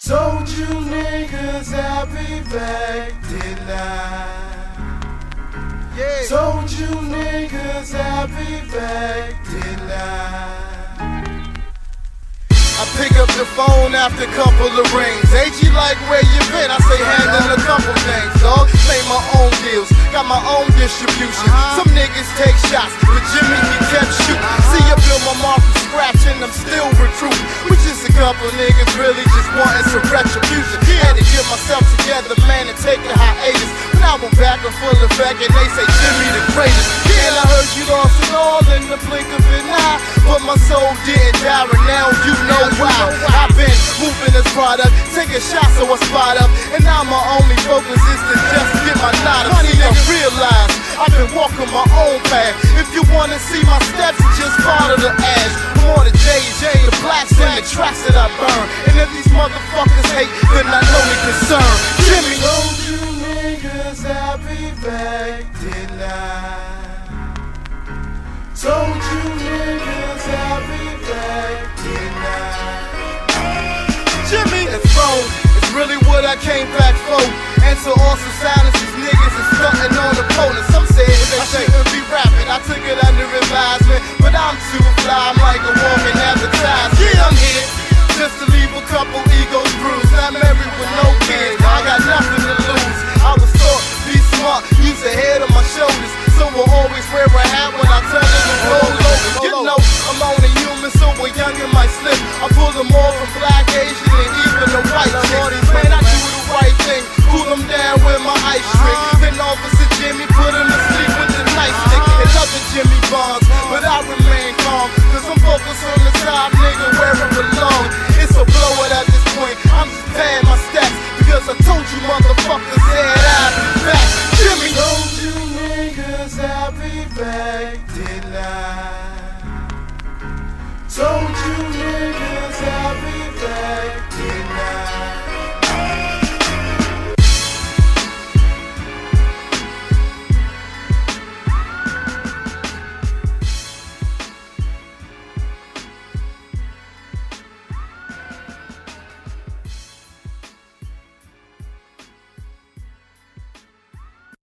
Told you niggas I'll be back, didn't I? Yeah. Told you niggas I'll be back, didn't I? I pick up the phone after a couple of rings. AG like where you been? I say handling a couple things, dog. Play my own deals, got my own distribution. Uh-huh. Some niggas take shots, but Jimmy couple niggas really just wanting some retribution. Had to get myself together, man, and take a hiatus. Now I'm back in full effect and they say Jimmy the greatest. And I heard you lost it all in the blink of an eye, but my soul didn't die, and now you know why. I've been moving this product, taking shots so I spot up, and now my only focus is to just get my knot up. See, I realize I've been walking my own path. If you wanna see my steps, just follow the ash. The tracks that I burn. And if these motherfuckers hate, then I know they concern. Jimmy. Told you niggas I'll be back, I? Told you niggas I'll be back, I? Jimmy, it's phone. It's really what I came back for. wear a hat when I turn it and roll over. You know, I'm only human, so young in my slip. I pull them all from black, Asian, and even the white chicks. Man, I do the right thing, cool them down with my ice trick. Then Officer Jimmy put him to sleep with the night stick. And other Jimmy Bonds, but I remain calm, cause I'm focused on the top nigga where it belongs. It's a blow it at this point, I'm just paying my stats, because I told you motherfuckers, yeah. I'll be back. Told you.